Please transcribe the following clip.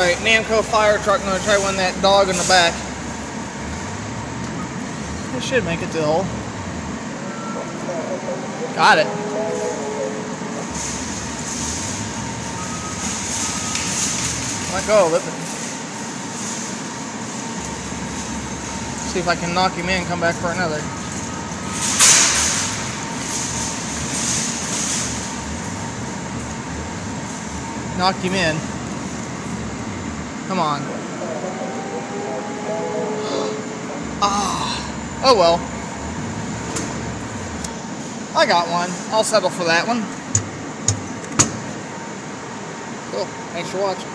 Alright, Namco fire truck. I'm gonna try one that dog in the back. It should make it to the hole. Got it. Let go of it. See if I can knock him in, come back for another. Knocked him in. Come on. Ah. Oh well. I got one. I'll settle for that one. Cool. Thanks for watching.